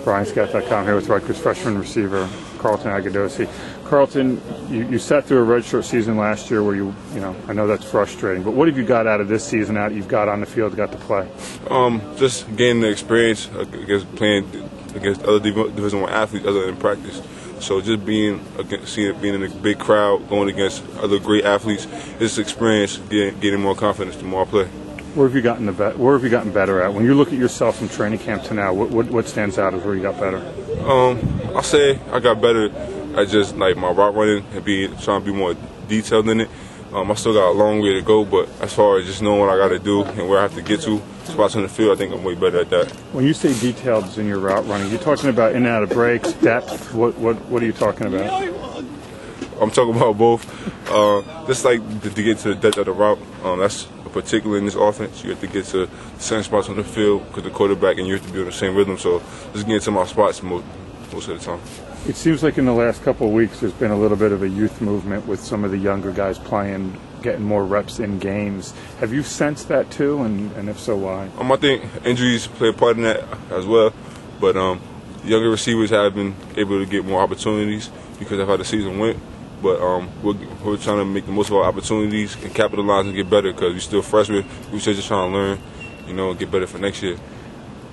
BrianScott.com here with Rutgers freshman receiver Carlton Agudosi. Carlton, you, you sat through a redshirt season last year where you, you know, I know that's frustrating, but what have you got out of this season out you've got on the field, got to play? Um, just gaining the experience against playing against other Division One athletes other than practice. So just being against, seeing being in a big crowd, going against other great athletes, this experience getting, getting more confidence the more I play. Where have you gotten the be- Where have you gotten better at? When you look at yourself from training camp to now, what, what, what stands out as where you got better? Um, I'll say I got better at just like my route running and being trying to be more detailed in it. Um, I still got a long way to go, but as far as just knowing what I got to do and where I have to get to, spots on the field, I think I'm way better at that. When you say detailed in your route running, you're talking about in and out of breaks, depth. What what what are you talking about? I'm talking about both. Uh, just like to, to, get to the depth of the route. Um, that's particular in this offense. You have to get to the same spots on the field because the quarterback and you have to be on the same rhythm. So just getting to my spots most, most of the time. It seems like in the last couple of weeks there's been a little bit of a youth movement with some of the younger guys playing, getting more reps in games. Have you sensed that too, and, and if so, why? Um, I think injuries play a part in that as well, but um, younger receivers have been able to get more opportunities because of how the season went. But um, we're, we're trying to make the most of our opportunities and capitalize and get better because we're still freshmen. We're still just trying to learn, you know, and get better for next year.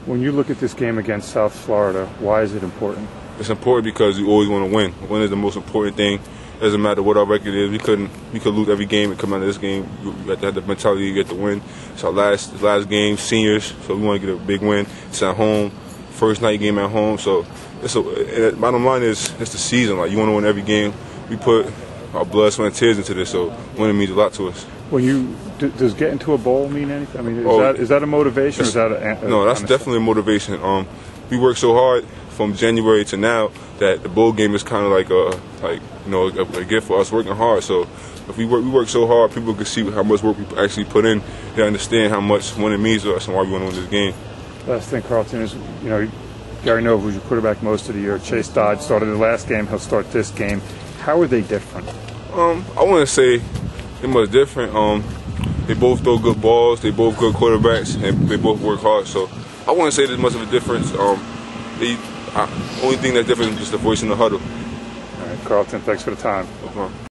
When you look at this game against South Florida, why is it important? It's important because you always want to win. Win is the most important thing. It doesn't matter what our record is. We couldn't. We could lose every game and come out of this game. You have to have the mentality you get to win. It's our last last game, seniors, so we want to get a big win. It's at home, first night game at home. So it's a. Bottom line is it's the season. Like you want to win every game we put our blood, sweat, and tears into this, so winning means a lot to us. When you does getting to a bowl mean anything? I mean, is, oh, that, is that a motivation? Or is that a, a no? That's definitely a motivation. Um, we work so hard from January to now that the bowl game is kind of like a like you know a, a, gift for us working hard. So if we work we work so hard, people can see how much work we actually put in. They understand how much winning means to us and why we want to win this game. Last thing, Carlton, is you know Gary Nova was your quarterback most of the year. Chas Dodd started the last game. He'll start this game. How are they different? Um, I wouldn't say they're much different. Um, they both throw good balls. They both good quarterbacks, and they both work hard. So I wouldn't say there's much of a difference. Um, the only thing that's different is just the voice in the huddle. All right, Carlton. Thanks for the time. No